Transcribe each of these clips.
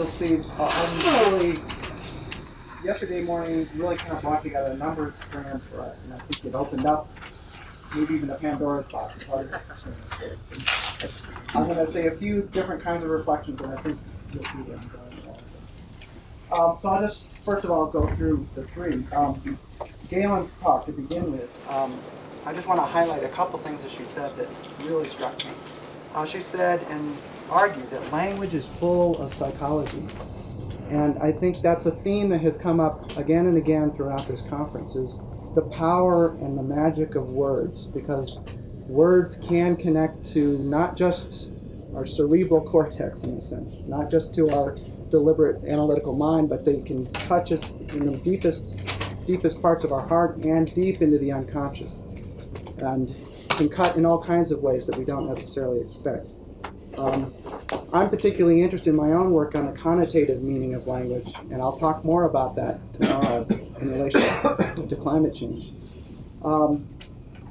you'll see, uh, yesterday morning, really kind of brought together a number of strands for us, and I think it opened up maybe even a Pandora's box. I'm going to say a few different kinds of reflections, and I think you'll see where I'm going. Um, so I'll just, first of all, go through the three. Um, Galen's talk to begin with, um, I just want to highlight a couple things that she said that really struck me. Uh, she said and argued that language is full of psychology. And I think that's a theme that has come up again and again throughout this conference is the power and the magic of words because words can connect to not just our cerebral cortex in a sense, not just to our deliberate analytical mind, but they can touch us in the deepest deepest parts of our heart and deep into the unconscious. And can cut in all kinds of ways that we don't necessarily expect. Um, I'm particularly interested in my own work on the connotative meaning of language, and I'll talk more about that tomorrow in relation to climate change. Um,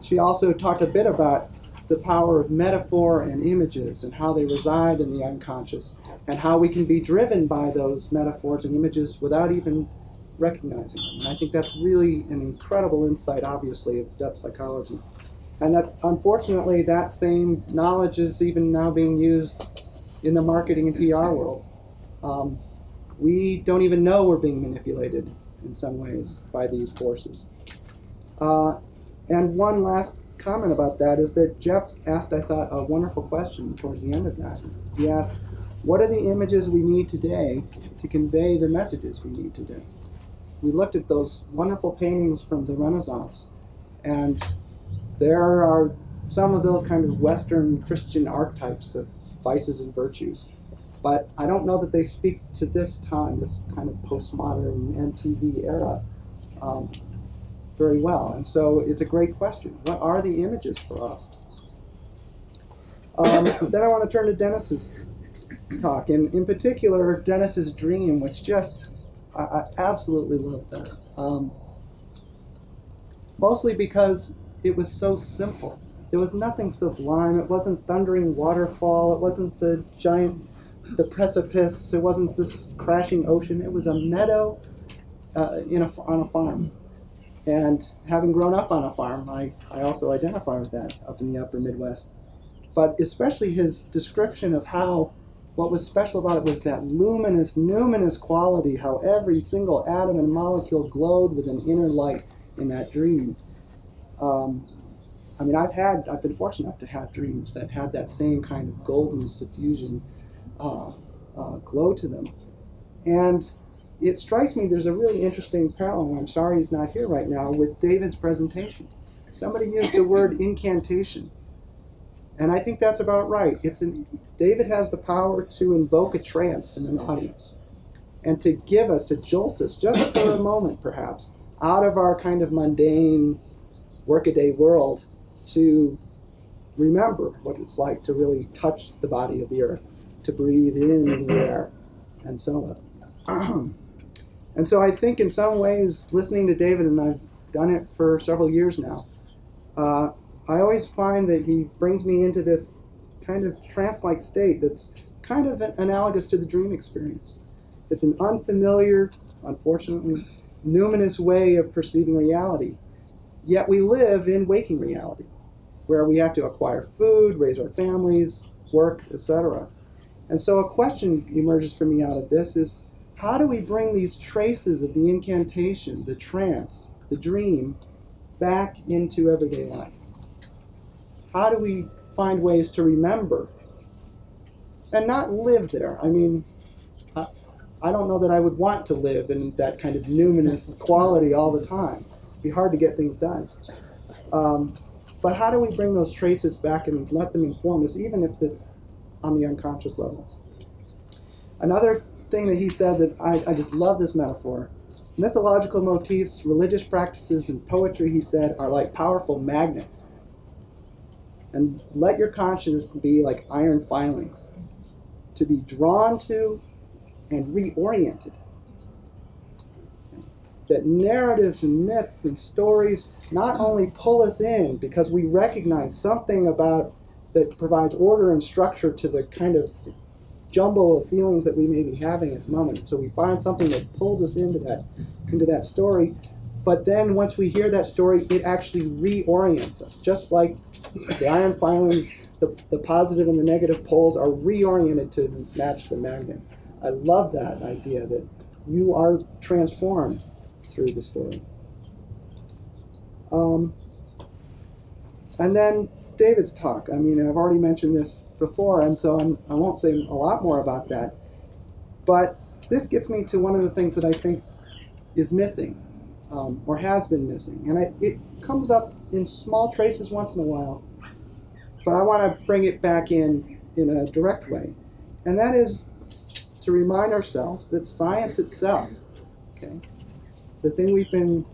she also talked a bit about the power of metaphor and images and how they reside in the unconscious, and how we can be driven by those metaphors and images without even recognizing them. And I think that's really an incredible insight, obviously, of depth psychology. And that unfortunately, that same knowledge is even now being used in the marketing and PR world. Um, we don't even know we're being manipulated in some ways by these forces. Uh, and one last comment about that is that Jeff asked, I thought, a wonderful question towards the end of that. He asked, What are the images we need today to convey the messages we need today? We looked at those wonderful paintings from the Renaissance, and there are some of those kind of Western Christian archetypes of vices and virtues. But I don't know that they speak to this time, this kind of postmodern MTV era, um, very well. And so it's a great question. What are the images for us? Um, then I want to turn to Dennis's talk, and in particular, Dennis's dream, which just, I, I absolutely love that. Um, mostly because it was so simple. There was nothing sublime. It wasn't thundering waterfall. It wasn't the giant, the precipice. It wasn't this crashing ocean. It was a meadow uh, in a, on a farm. And having grown up on a farm, I, I also identify with that up in the upper Midwest. But especially his description of how what was special about it was that luminous, numinous quality, how every single atom and molecule glowed with an inner light in that dream. Um, I mean, I've had, I've been fortunate enough to have dreams that had that same kind of golden suffusion uh, uh, glow to them. And it strikes me there's a really interesting parallel, I'm sorry he's not here right now, with David's presentation. Somebody used the word incantation. And I think that's about right. It's an, David has the power to invoke a trance in an audience and to give us, to jolt us, just for a moment perhaps, out of our kind of mundane workaday world to remember what it's like to really touch the body of the earth, to breathe in the air, and so on. and so I think in some ways, listening to David, and I've done it for several years now, uh, I always find that he brings me into this kind of trance like state that's kind of analogous to the dream experience. It's an unfamiliar, unfortunately, numinous way of perceiving reality. Yet we live in waking reality where we have to acquire food, raise our families, work, etc. And so a question emerges for me out of this is how do we bring these traces of the incantation, the trance, the dream, back into everyday life? How do we find ways to remember and not live there? I mean, I, don't know that I would want to live in that kind of numinous quality all the time. It'd be hard to get things done. Um, but how do we bring those traces back and let them inform us, even if it's on the unconscious level? Another thing that he said that I, I just love this metaphor. Mythological motifs, religious practices, and poetry, he said, are like powerful magnets. And let your conscience be like iron filings to be drawn to and reoriented that narratives and myths and stories not only pull us in because we recognize something about that provides order and structure to the kind of jumble of feelings that we may be having at the moment. So we find something that pulls us into that into that story. But then once we hear that story, it actually reorients us. Just like the iron filings, the, the positive and the negative poles are reoriented to match the magnet. I love that idea that you are transformed through the story. Um, and then David's talk. I mean, I've already mentioned this before, and so I'm, I will not say a lot more about that. But this gets me to one of the things that I think is missing, um, or has been missing. And I, it comes up in small traces once in a while, but I want to bring it back in in a direct way. And that is to remind ourselves that science itself, okay, the thing we've been,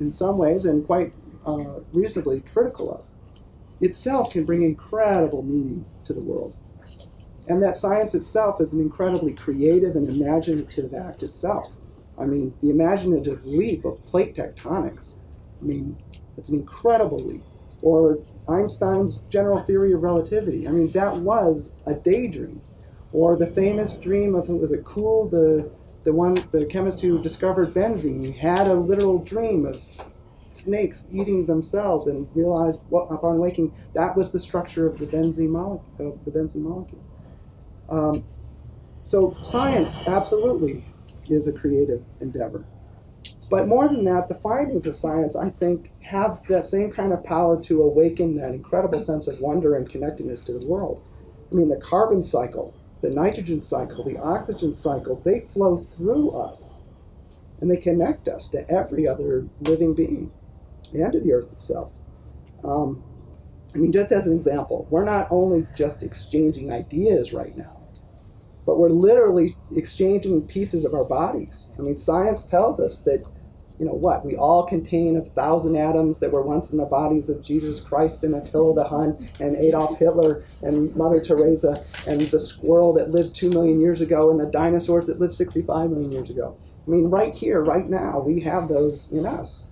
in some ways, and quite uh, reasonably critical of, itself can bring incredible meaning to the world. And that science itself is an incredibly creative and imaginative act itself. I mean, the imaginative leap of plate tectonics, I mean, it's an incredible leap. Or Einstein's general theory of relativity. I mean, that was a daydream. Or the famous dream of, was it Kekulé, the, the one, the chemist who discovered benzene, had a literal dream of snakes eating themselves and realized well, upon waking that was the structure of the benzene, molecule. the benzene molecule. Um, so science absolutely is a creative endeavor. But more than that, the findings of science, I think, have that same kind of power to awaken that incredible sense of wonder and connectedness to the world. I mean, the carbon cycle, the nitrogen cycle, the oxygen cycle, they flow through us and they connect us to every other living being and to the earth itself. Um, I mean, just as an example, we're not only just exchanging ideas right now, but we're literally exchanging pieces of our bodies. I mean, science tells us that, you know, what? We all contain a thousand atoms that were once in the bodies of Jesus Christ and Attila the Hun and Adolf Hitler and Mother Teresa and the squirrel that lived two million years ago and the dinosaurs that lived 65 million years ago. I mean, right here, right now, we have those in us.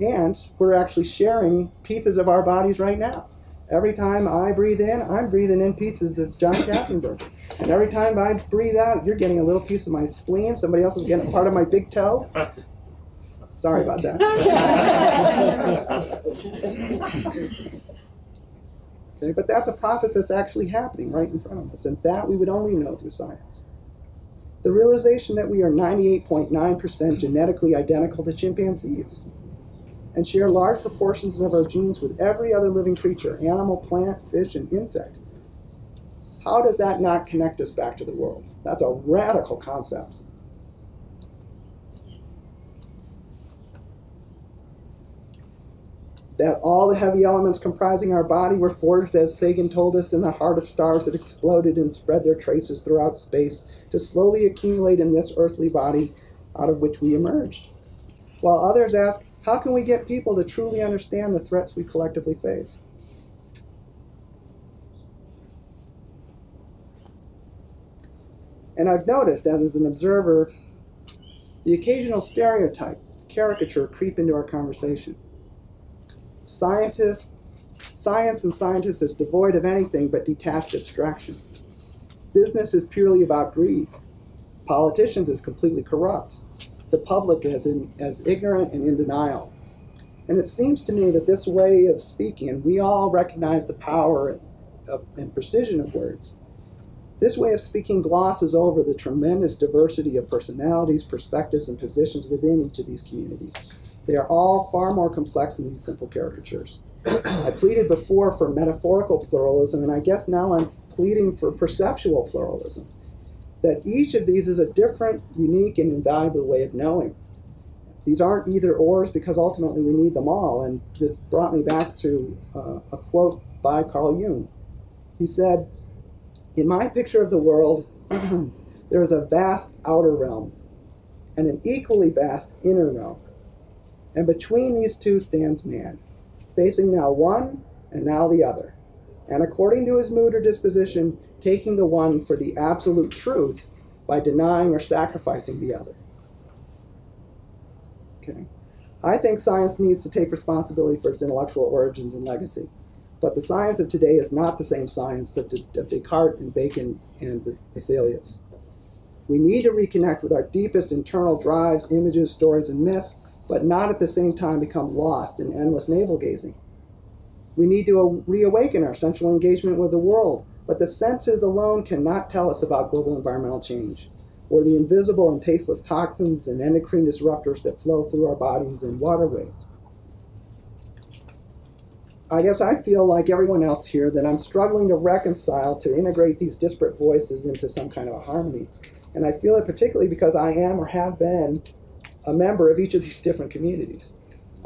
And we're actually sharing pieces of our bodies right now. Every time I breathe in, I'm breathing in pieces of John Kassenberg. And every time I breathe out, you're getting a little piece of my spleen. Somebody else is getting a part of my big toe. Sorry about that. okay, but that's a process that's actually happening right in front of us, and that we would only know through science. The realization that we are 98.9% genetically identical to chimpanzees and share large proportions of our genes with every other living creature animal, plant, fish, and insect. How does that not connect us back to the world? That's a radical concept. That all the heavy elements comprising our body were forged, as Sagan told us, in the heart of stars that exploded and spread their traces throughout space to slowly accumulate in this earthly body out of which we emerged. While others ask, how can we get people to truly understand the threats we collectively face? And I've noticed that as an observer, the occasional stereotype, caricature creep into our conversation. Scientists, science and scientists is devoid of anything but detached abstraction. Business is purely about greed. Politicians is completely corrupt the public as, in, as ignorant and in denial. And it seems to me that this way of speaking, and we all recognize the power of, and precision of words, this way of speaking glosses over the tremendous diversity of personalities, perspectives, and positions within each of these communities. They are all far more complex than these simple caricatures. I pleaded before for metaphorical pluralism, and I guess now I'm pleading for perceptual pluralism that each of these is a different, unique, and invaluable way of knowing. These aren't either ors because ultimately we need them all. And this brought me back to uh, a quote by Carl Jung. He said, In my picture of the world, there is a vast outer realm and an equally vast inner realm. And between these two stands man, facing now one and now the other. And according to his mood or disposition, taking the one for the absolute truth by denying or sacrificing the other. Okay. I think science needs to take responsibility for its intellectual origins and legacy. But the science of today is not the same science of, of Descartes and Bacon and Vesalius. We need to reconnect with our deepest internal drives, images, stories, and myths, but not at the same time become lost in endless navel gazing. We need to reawaken our sensual engagement with the world, but the senses alone cannot tell us about global environmental change or the invisible and tasteless toxins and endocrine disruptors that flow through our bodies and waterways. I guess I feel like everyone else here that I'm struggling to reconcile to integrate these disparate voices into some kind of a harmony. And I feel it particularly because I am or have been a member of each of these different communities.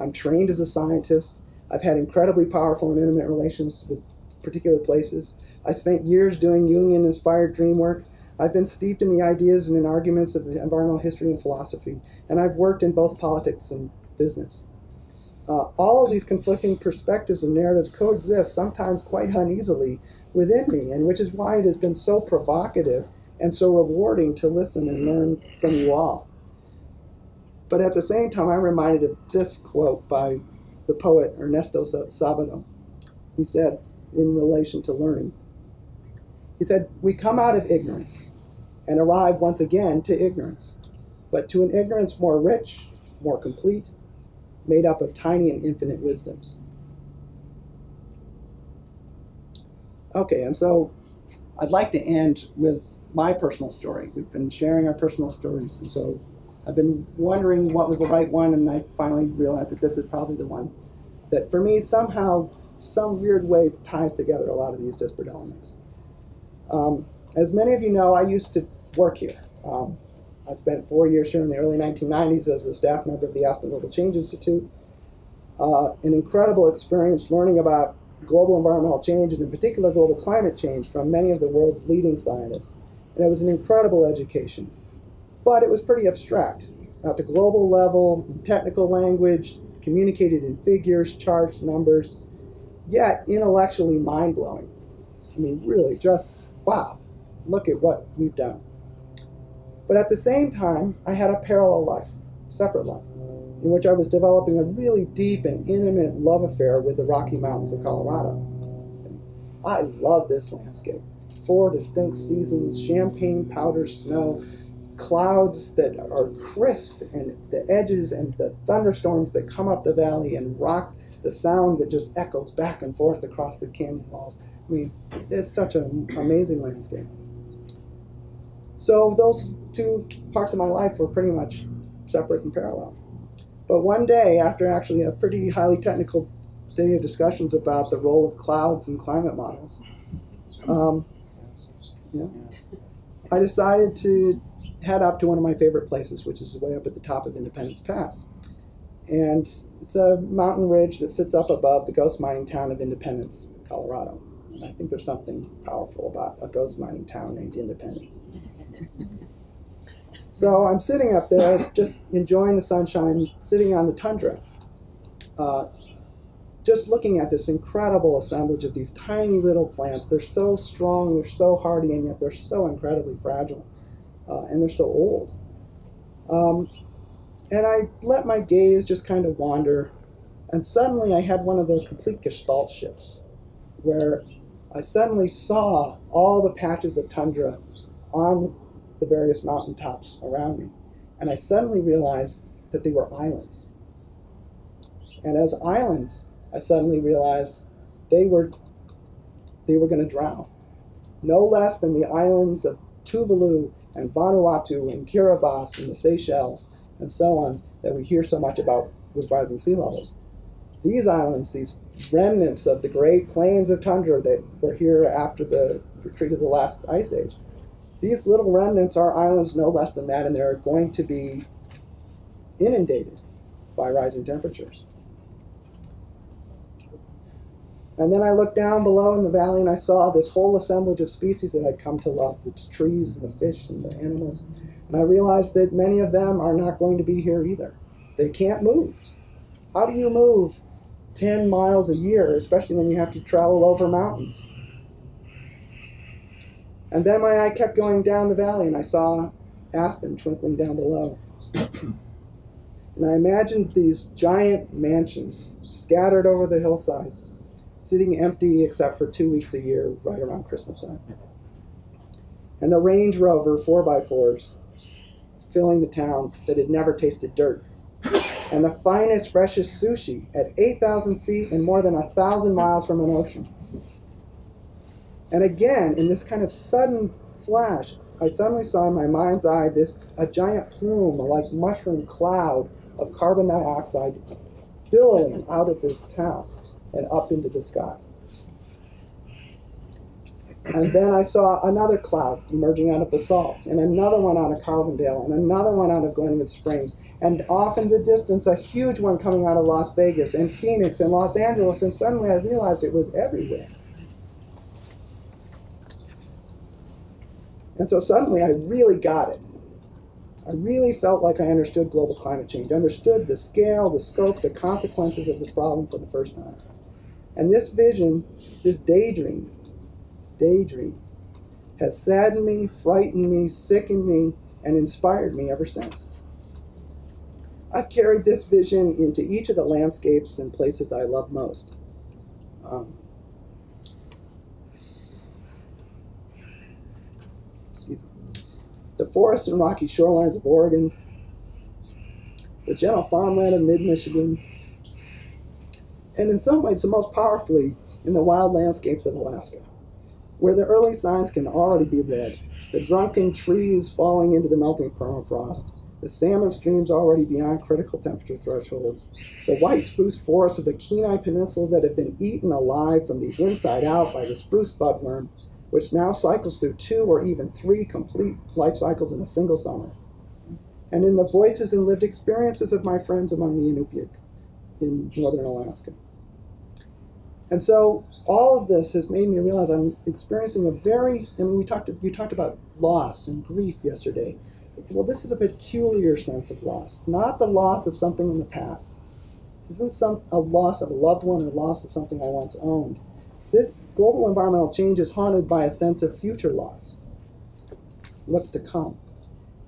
I'm trained as a scientist. I've had incredibly powerful and intimate relations with particular places. I spent years doing Jungian inspired dream work. I've been steeped in the ideas and in arguments of environmental history and philosophy, and I've worked in both politics and business. Uh, all of these conflicting perspectives and narratives coexist, sometimes quite uneasily, within me, and which is why it has been so provocative and so rewarding to listen and learn from you all. But at the same time, I'm reminded of this quote by the poet Ernesto Sabato. He said, in relation to learning, he said, We come out of ignorance and arrive once again to ignorance, but to an ignorance more rich, more complete, made up of tiny and infinite wisdoms. Okay, and so I'd like to end with my personal story. We've been sharing our personal stories, and so I've been wondering what was the right one, and I finally realized that this is probably the one that, for me, somehow, some weird way ties together a lot of these disparate elements. Um, as many of you know, I used to work here. Um, I spent four years here in the early 1990s as a staff member of the Aspen Global Change Institute. Uh, an incredible experience learning about global environmental change and in particular global climate change from many of the world's leading scientists. And it was an incredible education. But it was pretty abstract. At the global level, technical language, communicated in figures, charts, numbers, yet intellectually mind blowing. I mean, really, just wow, look at what we've done. But at the same time, I had a parallel life, separate life, in which I was developing a really deep and intimate love affair with the Rocky Mountains of Colorado. I love this landscape. Four distinct seasons, champagne powder snow, clouds that are crisp, and the edges and the thunderstorms that come up the valley and rock the sound that just echoes back and forth across the canyon walls. I mean, it's such an amazing landscape. So those two parts of my life were pretty much separate and parallel. But one day, after actually a pretty highly technical day of discussions about the role of clouds and climate models, um, yeah, I decided to head up to one of my favorite places, which is way up at the top of Independence Pass. And it's a mountain ridge that sits up above the ghost mining town of Independence, Colorado. And I think there's something powerful about a ghost mining town named Independence. so I'm sitting up there, just enjoying the sunshine, sitting on the tundra, uh, just looking at this incredible assemblage of these tiny little plants. They're so strong, they're so hardy, and yet they're so incredibly fragile, uh, and they're so old. Um, and I let my gaze just kind of wander, and suddenly I had one of those complete gestalt shifts, where I suddenly saw all the patches of tundra on the various mountaintops around me. And I suddenly realized that they were islands. And as islands, I suddenly realized they were they were going to drown. No less than the islands of Tuvalu and Vanuatu and Kiribati and the Seychelles and so on that we hear so much about with rising sea levels. These islands, these remnants of the great plains of tundra that were here after the retreat of the last ice age, these little remnants are islands no less than that, and they're going to be inundated by rising temperatures. And then I looked down below in the valley and I saw this whole assemblage of species that I'd come to love its trees and the fish and the animals. And I realized that many of them are not going to be here either. They can't move. How do you move 10 miles a year, especially when you have to travel over mountains? And then my eye kept going down the valley, and I saw Aspen twinkling down below. and I imagined these giant mansions scattered over the hillsides, sitting empty except for two weeks a year, right around Christmas time. And the Range Rover 4x4s filling the town that had never tasted dirt. And the finest, freshest sushi at 8,000 feet and more than a thousand miles from an ocean. And again, in this kind of sudden flash, I suddenly saw in my mind's eye this a giant plume, a like mushroom cloud of carbon dioxide billowing out of this town and up into the sky. And then I saw another cloud emerging out of Basalt, and another one out of Carbondale, and another one out of Glenwood Springs, and off in the distance, a huge one coming out of Las Vegas, and Phoenix, and Los Angeles, and suddenly I realized it was everywhere. And so suddenly I really got it. I really felt like I understood global climate change, understood the scale, the scope, the consequences of this problem for the first time. And this vision, this daydream, daydream, has saddened me, frightened me, sickened me, and inspired me ever since. I've carried this vision into each of the landscapes and places I love most. Um, the forests and rocky shorelines of Oregon, the gentle farmland of mid Michigan, and in some ways, the most powerfully, in the wild landscapes of Alaska, where the early signs can already be read the drunken trees falling into the melting permafrost, the salmon streams already beyond critical temperature thresholds, the white spruce forests of the Kenai Peninsula that have been eaten alive from the inside out by the spruce budworm, which now cycles through two or even three complete life cycles in a single summer. And in the voices and lived experiences of my friends among the Inupiaq in northern Alaska. And so all of this has made me realize I'm experiencing a very, and we talked, we talked about loss and grief yesterday. Well, this is a peculiar sense of loss, not the loss of something in the past. This isn't some, a loss of a loved one or loss of something I once owned. This global environmental change is haunted by a sense of future loss. What's to come?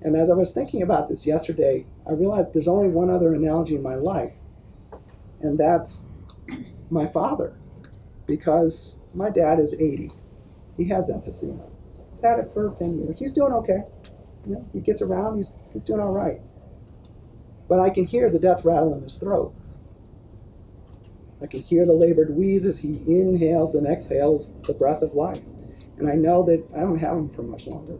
And as I was thinking about this yesterday, I realized there's only one other analogy in my life, and that's my father because my dad is 80. He has emphysema. He's had it for 10 years. He's doing okay. You know, he gets around, he's, he's doing all right. But I can hear the death rattle in his throat. I can hear the labored wheeze as he inhales and exhales the breath of life. And I know that I don't have him for much longer.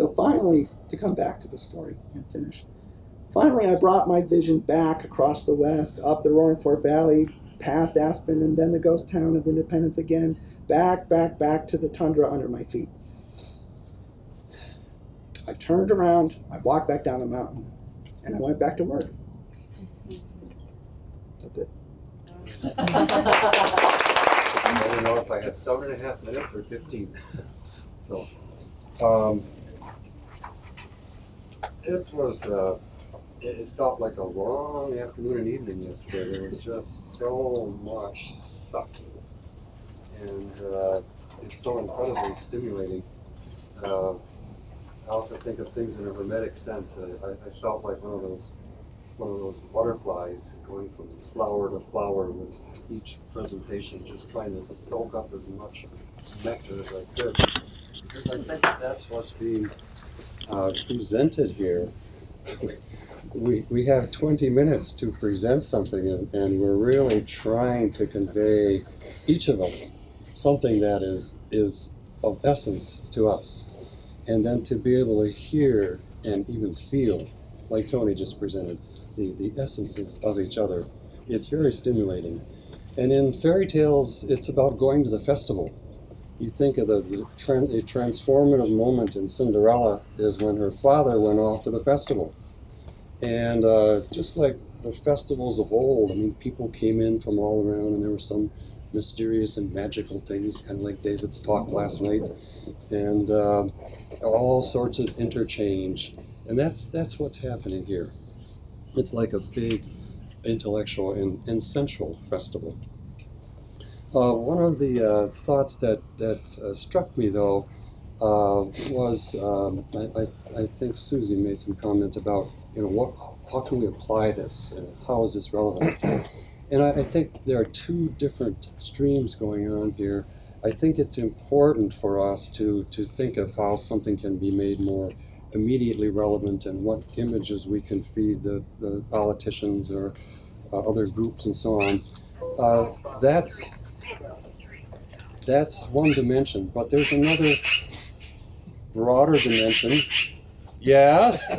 So finally, to come back to the story and finish, finally I brought my vision back across the west, up the Roaring Fork Valley, past Aspen, and then the ghost town of Independence again, back, back, back to the tundra under my feet. I turned around, I walked back down the mountain, and I went back to work. That's it. I don't know if I had seven and a half minutes or fifteen. So, um, it was, uh, it it felt like a long afternoon and evening yesterday. There was just so much stuff. And, uh, it's so incredibly stimulating. Uh, I often think of things in a hermetic sense. I, I, I felt like one of those, one of those butterflies going from flower to flower with each presentation, just trying to soak up as much nectar as I could. Because I think that's what's being uh, presented here. We, we have 20 minutes to present something, and, and we're really trying to convey, each of us, something that is, is of essence to us. And then to be able to hear and even feel, like Tony just presented, the, the essences of each other. It's very stimulating. And in fairy tales, it's about going to the festival. You think of the, the, the transformative moment in Cinderella is when her father went off to the festival. And uh, just like the festivals of old, I mean, people came in from all around, and there were some mysterious and magical things, kind of like David's talk last night, and uh, all sorts of interchange. And that's that's what's happening here. It's like a big intellectual and, and sensual festival. Uh, one of the uh, thoughts that, that uh, struck me, though, uh, was um, I, I, I think Susie made some comment about you know what how can we apply this? And how is this relevant? And I, I think there are two different streams going on here. I think it's important for us to to think of how something can be made more immediately relevant and what images we can feed the, the politicians or uh, other groups and so on. Uh, that's that's one dimension but there's another broader dimension. Yes.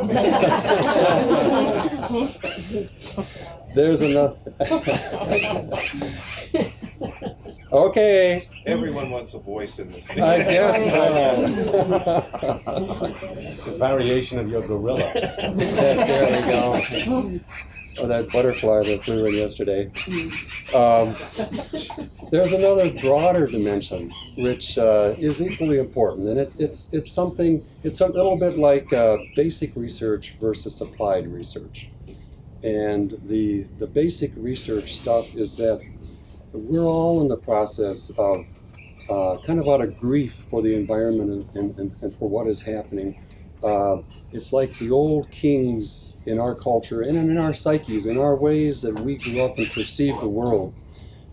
There's another. okay. Everyone wants a voice in this. I guess so. It's a variation of your gorilla. there we go. Or that butterfly that flew in yesterday. Um, there's another broader dimension which uh, is equally important, and it, it's it's something. It's a little bit like uh, basic research versus applied research. And the the basic research stuff is that we're all in the process of uh, kind of out of grief for the environment and, and, and for what is happening uh, it's like the old kings in our culture and in our psyches, in our ways that we grew up and perceive the world.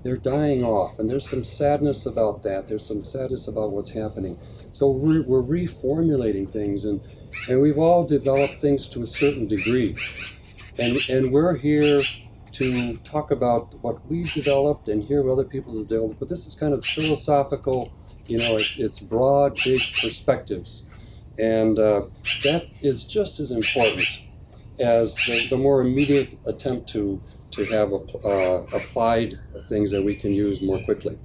They're dying off, and there's some sadness about that. There's some sadness about what's happening. So we're, we're reformulating things, and, and we've all developed things to a certain degree. And, and we're here to talk about what we've developed and hear what other people have developed. But this is kind of philosophical, you know, it's, it's broad, big perspectives. And uh, that is just as important as the, the more immediate attempt to, to have uh, applied things that we can use more quickly.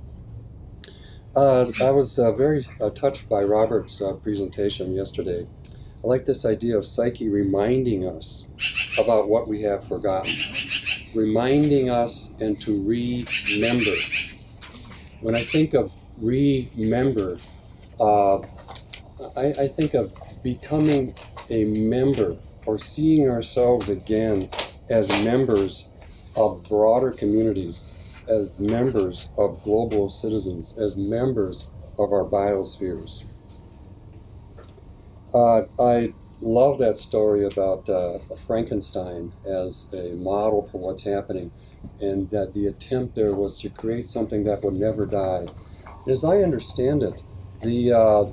Uh, I was uh, very uh, touched by Robert's uh, presentation yesterday. I like this idea of psyche reminding us about what we have forgotten, reminding us and to remember. When I think of remember, uh, I, I think of becoming a member or seeing ourselves again as members of broader communities, as members of global citizens, as members of our biospheres. Uh, I love that story about uh, Frankenstein as a model for what's happening, and that the attempt there was to create something that would never die. As I understand it, the uh,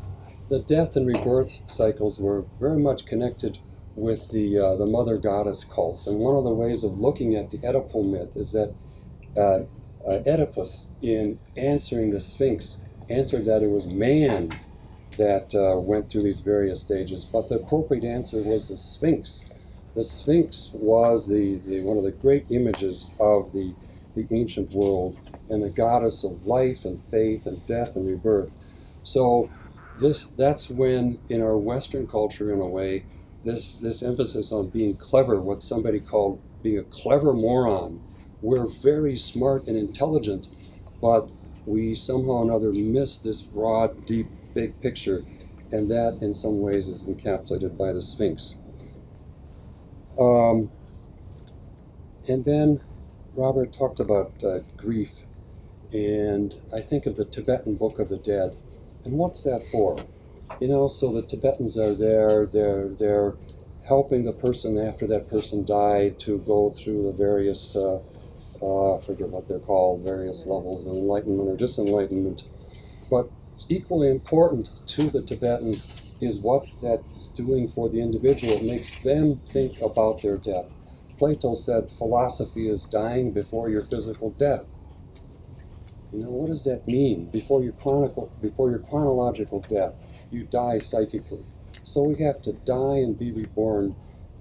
the death and rebirth cycles were very much connected with the uh, the mother goddess cults. And one of the ways of looking at the Oedipal myth is that uh, uh, Oedipus, in answering the Sphinx, answered that it was man that uh, went through these various stages, but the appropriate answer was the Sphinx. The Sphinx was the, the one of the great images of the, the ancient world and the goddess of life and faith and death and rebirth. So this that's when in our Western culture, in a way, this this emphasis on being clever, what somebody called being a clever moron. We're very smart and intelligent, but we somehow or another miss this broad, deep, big picture, and that in some ways is encapsulated by the Sphinx. Um, and then Robert talked about uh, grief, and I think of the Tibetan Book of the Dead and what's that for? You know, so the Tibetans are there, they're, they're helping the person after that person died to go through the various, uh, uh, I forget what they're called, various levels of enlightenment or disenlightenment. But equally important to the Tibetans is what that's doing for the individual. It makes them think about their death. Plato said philosophy is dying before your physical death. You know, what does that mean? Before your chronicle, before your chronological death, you die psychically. So we have to die and be reborn,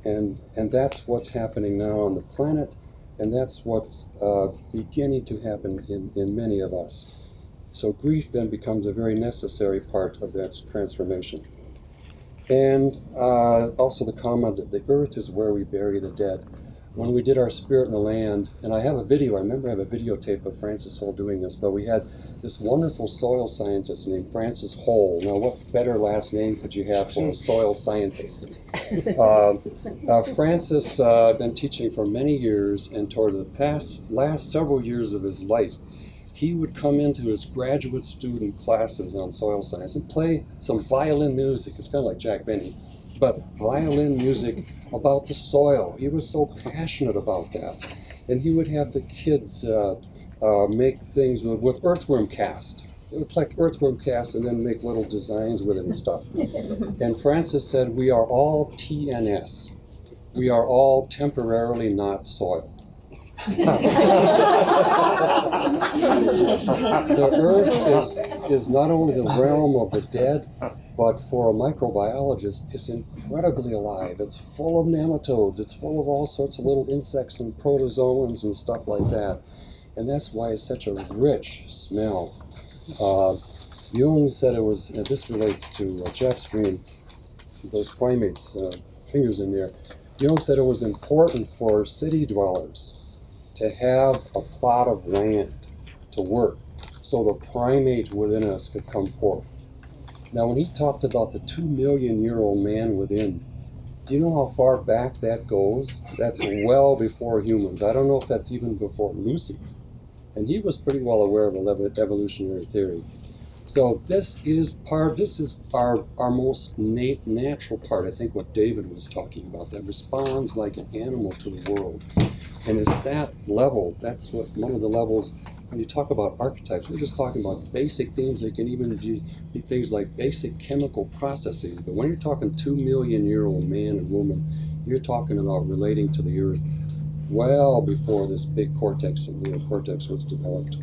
and and that's what's happening now on the planet, and that's what's uh, beginning to happen in, in many of us. So grief then becomes a very necessary part of that transformation. And uh, also the comment that the earth is where we bury the dead when we did our Spirit in the Land, and I have a video, I remember I have a videotape of Francis Hole doing this, but we had this wonderful soil scientist named Francis Hole. Now, what better last name could you have for a soil scientist? uh, uh, Francis uh, been teaching for many years, and toward the past last several years of his life, he would come into his graduate student classes on soil science and play some violin music. It's kind of like Jack Benny, but violin music about the soil. He was so passionate about that. And he would have the kids uh, uh, make things with, with earthworm cast. They would collect earthworm cast and then make little designs with it and stuff. and Francis said, We are all TNS. We are all temporarily not soil. the earth is, is not only the realm of the dead, but for a microbiologist, it's incredibly alive. It's full of nematodes, it's full of all sorts of little insects and protozoans and stuff like that. And that's why it's such a rich smell. Uh, Jung said it was, and this relates to uh, Jeff's dream, those primates, uh, fingers in there. Jung said it was important for city dwellers to have a plot of land to work so the primate within us could come forth. Now, when he talked about the two million year old man within, do you know how far back that goes? That's well before humans. I don't know if that's even before Lucy. And he was pretty well aware of evo- evolutionary theory. So this is part. This is our our most nat- natural part. I think what David was talking about that responds like an animal to the world, and it's that level. That's what one of the levels. When you talk about archetypes, we're just talking about basic themes. They can even be, things like basic chemical processes. But when you're talking two million year old man and woman, you're talking about relating to the earth well before this big cortex and neocortex was developed.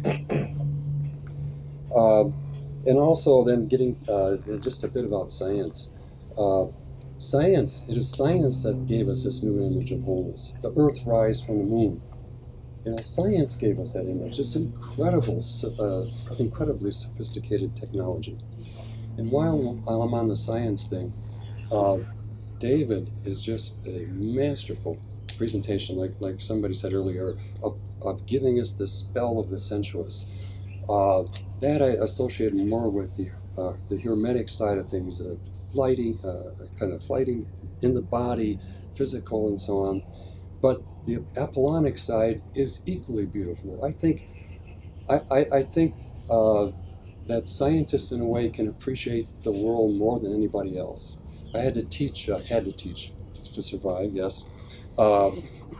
Um, and also then getting uh, just a bit about science. Uh, science, it is science that gave us this new image of wholeness. The earth rise from the moon. You know, science gave us that image. This incredible, uh, incredibly sophisticated technology. And while, while I'm on the science thing, uh, David is just a masterful presentation, like like somebody said earlier, of, of giving us the spell of the sensuous. Uh, that I associate more with the uh, the hermetic side of things, uh, flighting, uh, kind of flighting in the body, physical, and so on. But the Apollonic side is equally beautiful. I think, I, I, I think uh, that scientists in a way can appreciate the world more than anybody else. I had to teach, uh, had to teach to survive, yes, uh,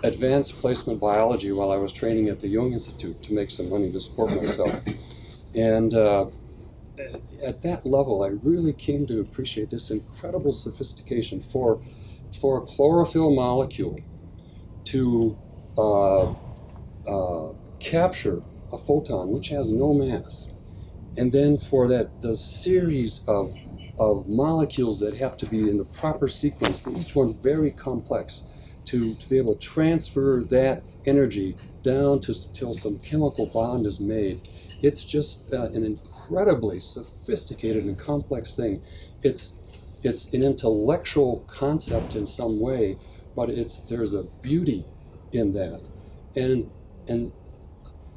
advanced placement biology while I was training at the Jung Institute to make some money to support myself. And uh, at that level, I really came to appreciate this incredible sophistication for, for a chlorophyll molecule to uh, uh, capture a photon which has no mass, and then for that the series of of molecules that have to be in the proper sequence, each one very complex, to, to be able to transfer that energy down to till some chemical bond is made. It's just uh, an incredibly sophisticated and complex thing. It's it's an intellectual concept in some way, but it's there's a beauty in that, and and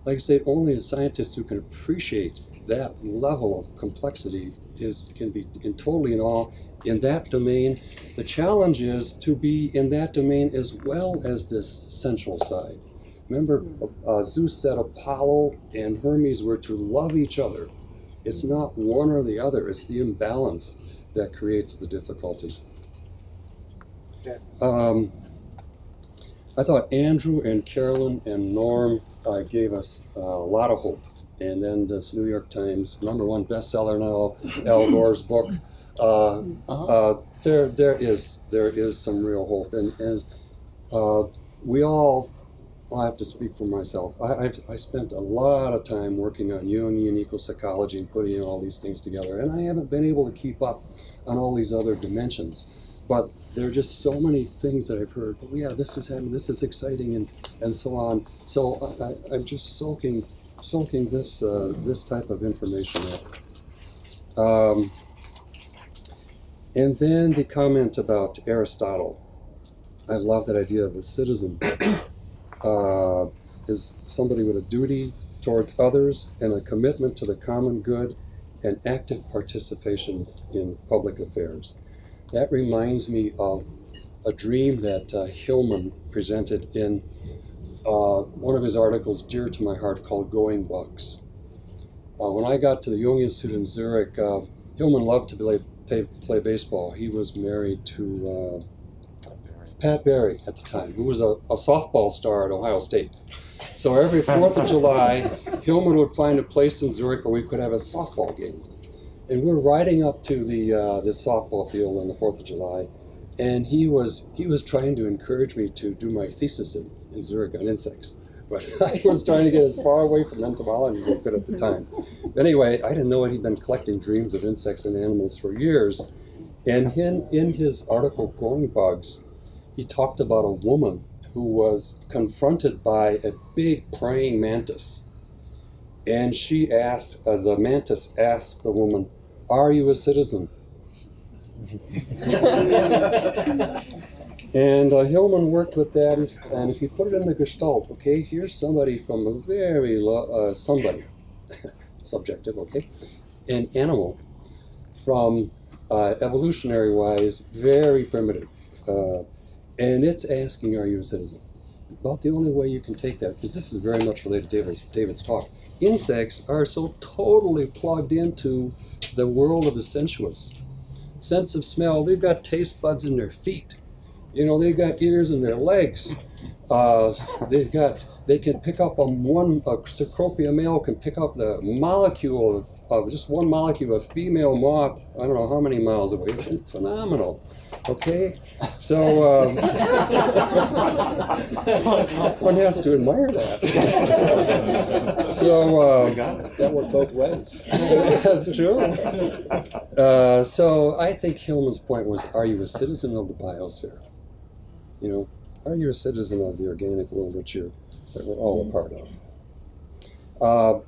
like I say, only a scientist who can appreciate that level of complexity is can be in totally in awe in that domain. The challenge is to be in that domain as well as this central side. Remember, uh, Zeus said Apollo and Hermes were to love each other. It's not one or the other, it's the imbalance that creates the difficulty. Um, I thought Andrew and Carolyn and Norm uh, gave us uh, a lot of hope. And then this New York Times number one bestseller now, Al Gore's book. Uh, uh, there, there is there is some real hope, and and uh, we all. I have to speak for myself. I, I've I spent a lot of time working on Jungian eco psychology and putting all these things together, and I haven't been able to keep up on all these other dimensions. But there are just so many things that I've heard. Oh yeah, this is happening. This is exciting, and and so on. So I, I, I'm just soaking soaking this uh, this type of information up. Um, and then the comment about Aristotle. I love that idea of a citizen uh, is somebody with a duty towards others and a commitment to the common good and active participation in public affairs. That reminds me of a dream that uh, Hillman presented in uh, one of his articles dear to my heart called Going Bugs. Uh, when I got to the Jung Institute in Zurich, uh, Hillman loved to play, play, play baseball. He was married to uh, Pat Berry at the time, who was a, a softball star at Ohio State. So every 4th of July, Hillman would find a place in Zurich where we could have a softball game. And we're riding up to the uh, this softball field on the 4th of July, and he was he was trying to encourage me to do my thesis in, in Zurich on insects. But I was trying to get as far away from entomology as I could at the time. Anyway, I didn't know he'd been collecting dreams of insects and animals for years. And in, in his article, Going Bugs, he talked about a woman who was confronted by a big praying mantis. And she asked, uh, the mantis asked the woman, Are you a citizen? And uh, Hillman worked with that, and- if you put it in the gestalt, okay, here's somebody from a very low, uh, somebody, subjective, okay, an animal from uh, evolutionary wise, very primitive. Uh, and it's asking, Are you a citizen? About the only way you can take that, because this is very much related to David's, David's talk. Insects are so totally plugged into the world of the sensuous. Sense of smell, they've got taste buds in their feet. You know, they've got ears in their legs. Uh, they've got, they can pick up on one, a Cecropia male can pick up the molecule of, of just one molecule of female moth, I don't know how many miles away. It's phenomenal. Okay? So, um, one has to admire that. so, uh, That worked both ways. that's true. Uh, so I think Hillman's point was: Are you a citizen of the biosphere? You know, are you a citizen of the organic world that you're that we're all a part of? Uh,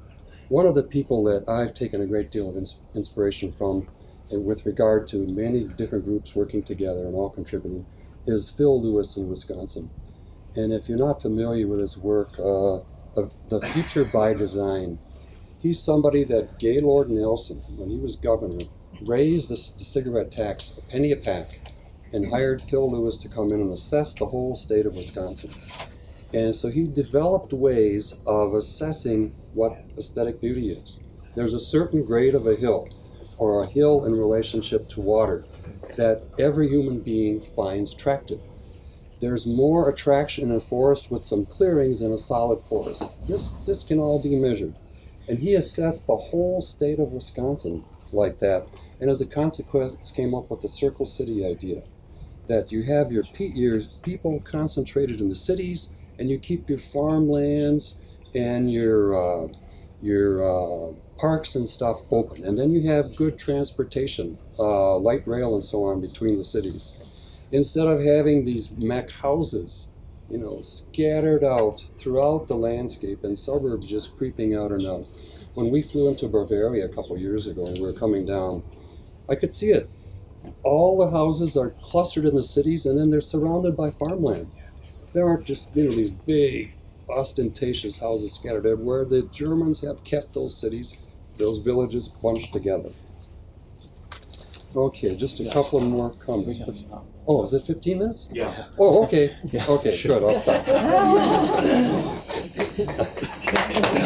one of the people that I've taken a great deal of ins- inspiration from, and with regard to many different groups working together and all contributing, is Phil Lewis in Wisconsin. And if you're not familiar with his work, uh, of the Future by Design, he's somebody that Gaylord Nelson, when he was governor, raised the, the cigarette tax a penny a pack and hired Phil Lewis to come in and assess the whole state of Wisconsin. And so he developed ways of assessing what aesthetic beauty is. There's a certain grade of a hill, or a hill in relationship to water, that every human being finds attractive. There's more attraction in a forest with some clearings than a solid forest. This, this can all be measured. And he assessed the whole state of Wisconsin like that, and as a consequence, came up with the Circle City idea that you have your, pe- your people concentrated in the cities, and you keep your farmlands and your uh, your uh, parks and stuff open, and then you have good transportation, uh, light rail and so on between the cities, instead of having these mech houses, you know, scattered out throughout the landscape and suburbs just creeping out and out. When we flew into Bavaria a couple years ago and we were coming down, I could see it. All the houses are clustered in the cities, and then they're surrounded by farmland. There aren't just you know these big, ostentatious houses scattered everywhere. The Germans have kept those cities, those villages bunched together. Okay, just a couple of more comments. Oh, is it 15 minutes? Yeah. Oh, okay. Okay, good. I'll stop.